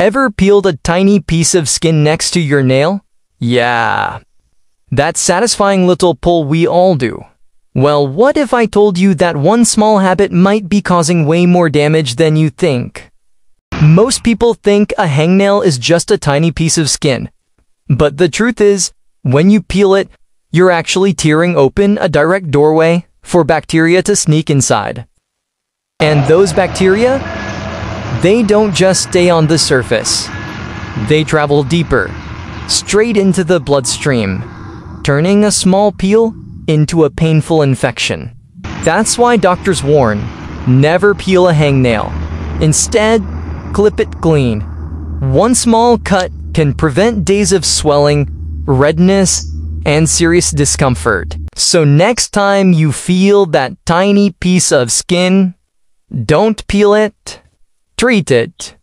Ever peeled a tiny piece of skin next to your nail? Yeah. That satisfying little pull we all do. Well, what if I told you that one small habit might be causing way more damage than you think? Most people think a hangnail is just a tiny piece of skin. But the truth is, when you peel it, you're actually tearing open a direct doorway for bacteria to sneak inside. And those bacteria? They don't just stay on the surface. They travel deeper, straight into the bloodstream, turning a small peel into a painful infection. That's why doctors warn, never peel a hangnail. Instead, clip it clean. One small cut can prevent days of swelling, redness, and serious discomfort. So next time you feel that tiny piece of skin, don't peel it, treat it.